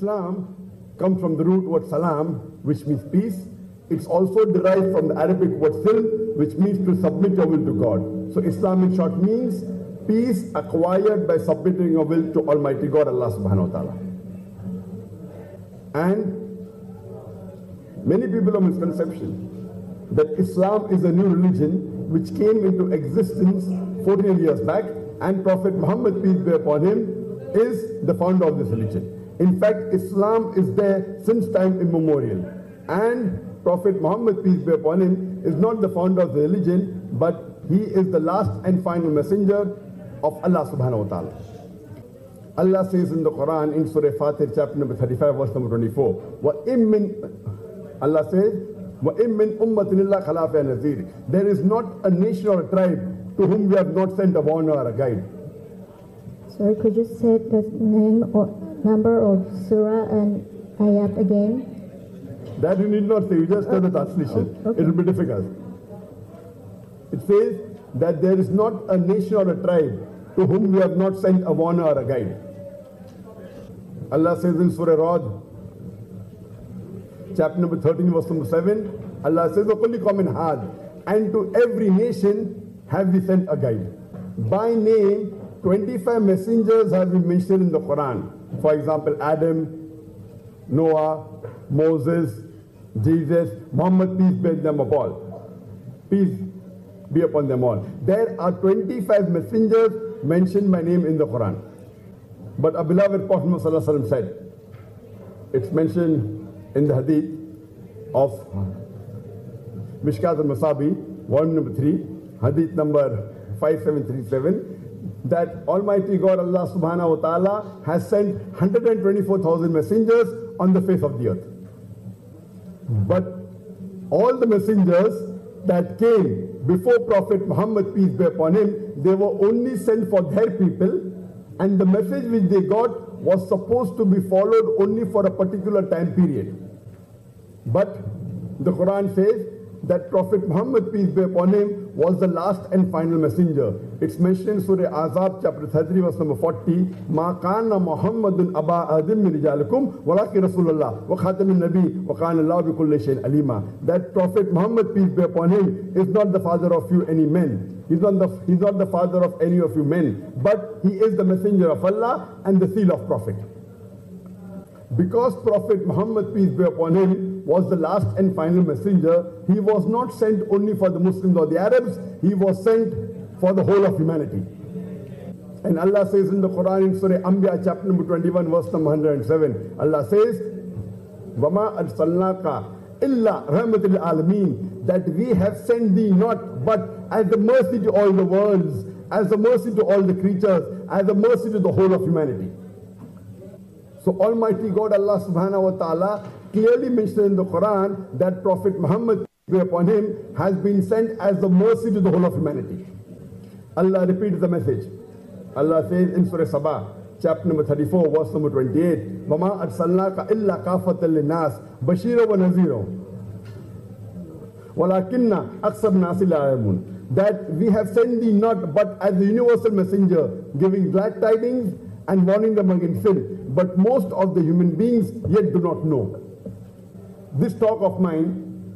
Islam comes from the root word salam, which means peace. It's also derived from the Arabic word silm, which means to submit your will to God. So Islam in short means peace acquired by submitting your will to Almighty God, Allah subhanahu wa ta'ala. And many people have misconception that Islam is a new religion which came into existence 14 years back and Prophet Muhammad, peace be upon him, is the founder of this religion. In fact, Islam is there since time immemorial. And Prophet Muhammad, peace be upon him, is not the founder of the religion, but he is the last and final messenger of Allah subhanahu wa ta'ala. Allah says in the Quran in Surah Fatir, chapter number 35, verse number 24, وَإِن مِّن Allah says, وَإِن مِّن أُمَّةٍ إِلَّا خَلَافَ نَذِيرٍ There is not a nation or a tribe to whom we have not sent a warner or a guide. Sorry, could you say the name or number of surah and ayat again? That you need not say, you just tell the translation. Okay. It will be difficult. It says that there is not a nation or a tribe to whom we have not sent a warner or a guide. Allah says in Surah Ra'd, chapter number 13, verse number 7, Allah says, had, And to every nation have we sent a guide. By name, 25 messengers have been mentioned in the Quran. For example, Adam, Noah, Moses, Jesus, Muhammad, peace be upon them all. Peace be upon them all. There are 25 messengers mentioned by name in the Quran. But our beloved Prophet said, it's mentioned in the hadith of Mishkat al-Masabih, volume number 3, hadith number 5737, that Almighty God Allah subhanahu wa ta'ala has sent 124,000 messengers on the face of the earth. But all the messengers that came before Prophet Muhammad, peace be upon him, they were only sent for their people, and the message which they got was supposed to be followed only for a particular time period. But the Quran says that Prophet Muhammad, peace be upon him, was the last and final messenger. It's mentioned in Surah Ahzab, chapter 33, verse number 40. Ma kana Muhammadun aba adim min rijalikum, Rasulullah, wa khatamin nabi, wa kana Allah bi kulli shayin alima. That Prophet Muhammad, peace be upon him, is not the father of you any men. He's not, the, he's not the father of any of you men, but he is the messenger of Allah and the seal of Prophet. Because Prophet Muhammad, peace be upon him, was the last and final messenger, he was not sent only for the Muslims or the Arabs, he was sent for the whole of humanity. And Allah says in the Quran in Surah Anbiya chapter number 21 verse number 107, Allah says, وَمَا أَرْسَلْنَاكَ إِلَّا رَحْمَةِ الْعَالَمِينَ That we have sent thee not but as a mercy to all the worlds, as a mercy to all the creatures, as a mercy to the whole of humanity. So Almighty God Allah subhanahu wa ta'ala clearly mentioned in the Quran that Prophet Muhammad be upon him has been sent as the mercy to the whole of humanity. Allah repeats the message. Allah says in Surah Saba, chapter number 34, verse number 28, وَمَا أَرْسَلْنَاكَ إِلَّا كَافَةً لِلنَّاسِ بَشِيرًا وَنَذِيرًا وَلَكِنَّ أَكْثَرَ النَّاسِ لَا That we have sent thee not but as the universal messenger, giving glad tidings and warning them against sin. But most of the human beings yet do not know. This talk of mine,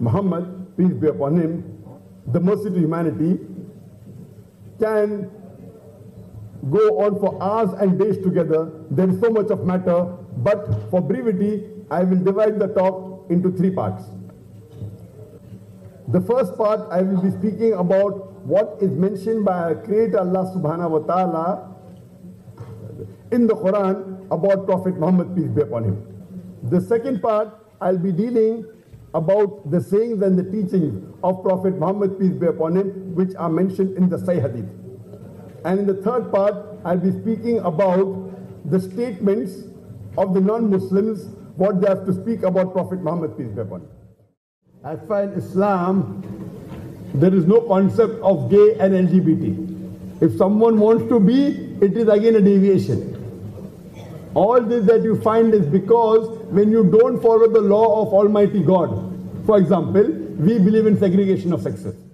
Muhammad, peace be upon him, the mercy to humanity, can go on for hours and days together. There is so much of matter, but for brevity, I will divide the talk into three parts. The first part, I will be speaking about what is mentioned by our Creator Allah subhanahu wa ta'ala in the Quran about Prophet Muhammad, peace be upon him. The second part, I'll be dealing about the sayings and the teachings of Prophet Muhammad, peace be upon him, which are mentioned in the Sahih Hadith. And in the third part, I'll be speaking about the statements of the non-Muslims, what they have to speak about Prophet Muhammad, peace be upon him. As far as Islam, there is no concept of gay and LGBT. If someone wants to be, it is again a deviation. All this that you find is because when you don't follow the law of Almighty God, for example, we believe in segregation of sexes.